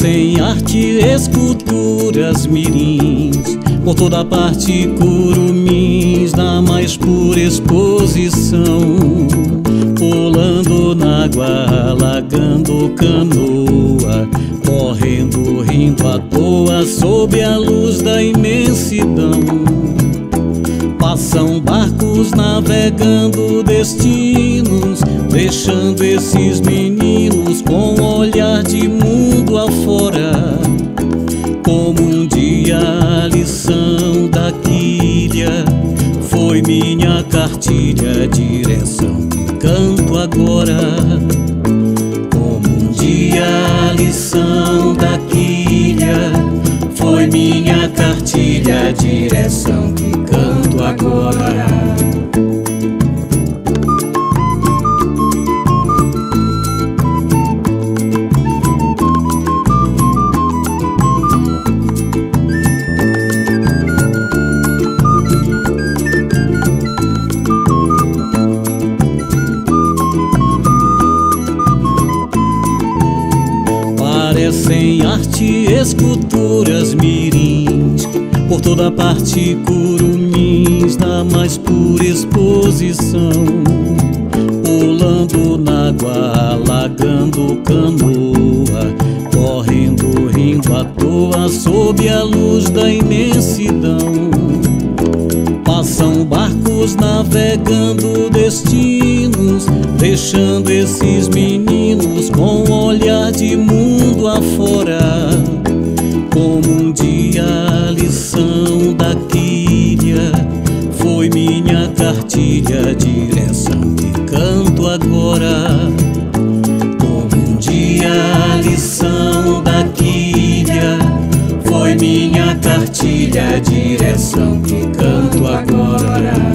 Parecem arte, esculturas mirins. Por toda parte curumins Na mais pura exposição. Pulando na água, alagando canoa. Correndo, rindo à toa Sob a luz da imensidão. Passam barcos navegando destinos Deixando esses meninos com olhar de afora Como um dia a lição da quilha. Foi minha cartilha, direção que canto agora. Como um dia a lição da quilha. Foi minha cartilha, direção que canto agora Parecem arte, esculturas mirins. Por toda parte curumins Na mais pura exposição. Pulando na água, alagando canoa. Correndo, rindo à toa Sob a luz da imensidão. Passam barcos navegando destinos, Como um dia a lição da quilha foi minha cartilha, direção que canto agora. Como um dia a lição da quilha foi minha cartilha, direção que canto agora.